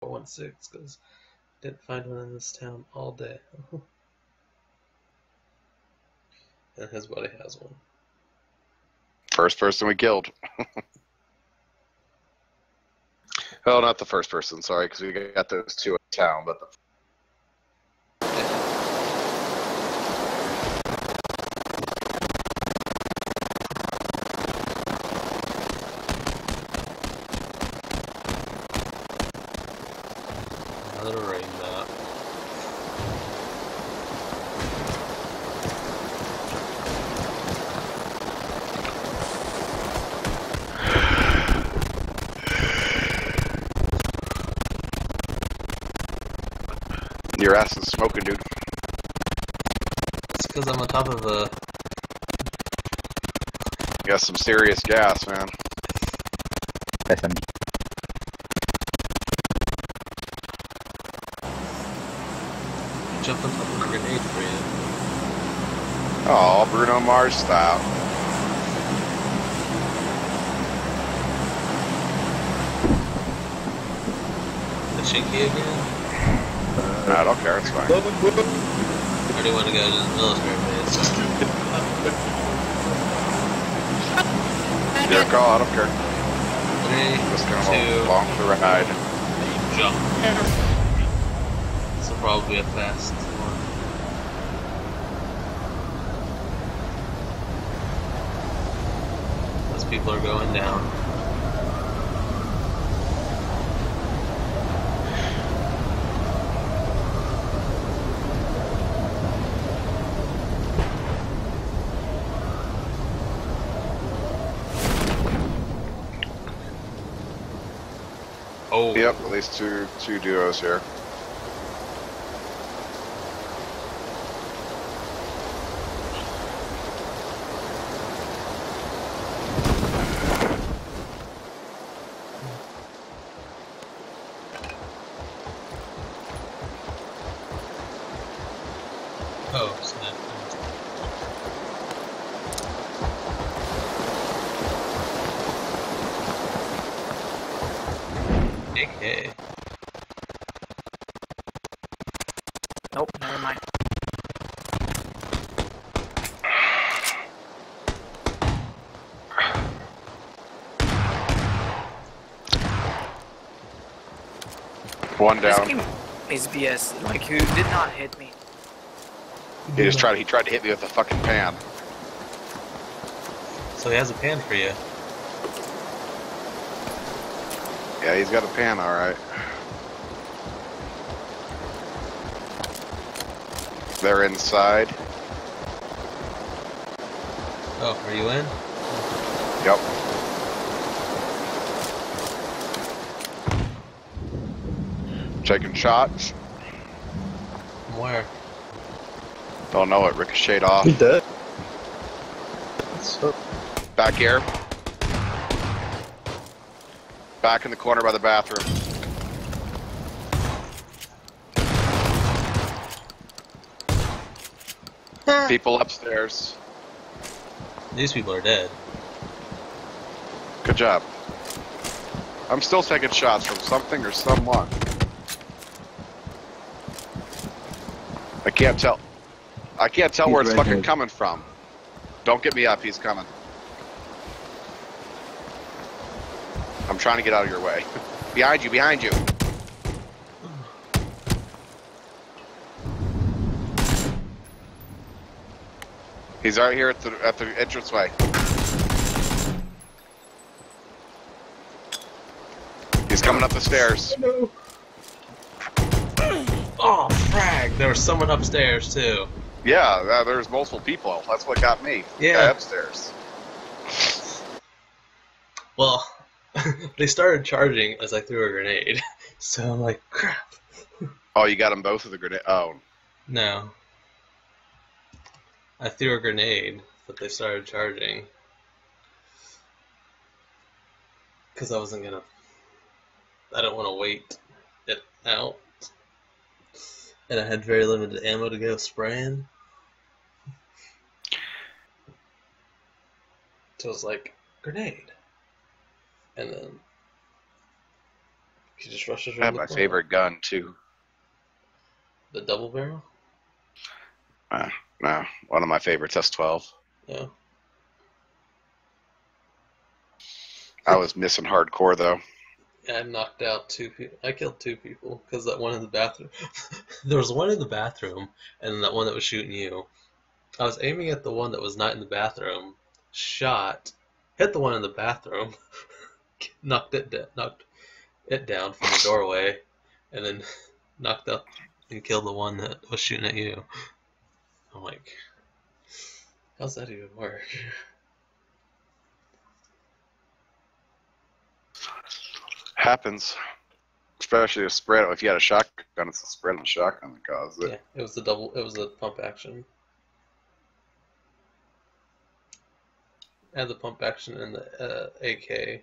416 because didn't find one in this town all day. and his buddy has one. First person we killed. oh, not the first person. Sorry, because we got those two in town, but the your ass is smoking, dude. It's because I'm on top of a. You got some serious gas, man. SMG. Jump on top of a grenade for you. Oh, Bruno Mars style. The Chinky again? I don't care. It's fine. I already want to go to the military base. Your call. I don't care. Three, Just gonna two, along for the ride. jump. This will probably be a fast one. Those people are going down. Oh, Yep, at least two two duos here. oh, snap. AK. Nope, never mind. One This down. game is BS. Like, who did not hit me? He just tried. He tried to hit me with a fucking pan. So he has a pan for you. Yeah, he's got a pan. All right. They're inside. Oh, are you in? Yep. Taking shots. From where? Don't know it. Ricocheted off. He dead. Back here. Back in the corner by the bathroom. People upstairs. These people are dead. Good job. I'm still taking shots from something or someone. I can't tell. I can't tell He's where it's right fucking here. coming from. Don't get me up. He's coming. I'm trying to get out of your way. behind you. Behind you. He's right here at the at the entranceway. He's coming up the stairs. Oh, frag! There was someone upstairs too. Yeah, uh, there's multiple people. That's what got me. Yeah. upstairs. Well, they started charging as I threw a grenade. So I'm like, crap. Oh, you got them both with the grenade. Oh, No. I threw a grenade, but they started charging. Because I wasn't gonna. I don't want to wait it out. And I had very limited ammo to go spraying. So it was like, grenade. And then He just rushes I around have my favorite gun too. The double barrel. Uh, no, one of my favorites, S12. Yeah. I was missing hardcore though. I knocked out two people. I killed two people because that one in the bathroom. there was one in the bathroom, and that one that was shooting you. I was aiming at the one that was not in the bathroom, shot, hit the one in the bathroom, knocked it knocked it down from the doorway, and then knocked up and killed the one that was shooting at you. I'm like, how's that even work? Happens. Especially a spread. If you had a shotgun, it's a spread on the shotgun that caused it. Yeah, it was the double. It was the pump action. And the pump action and the uh, AK.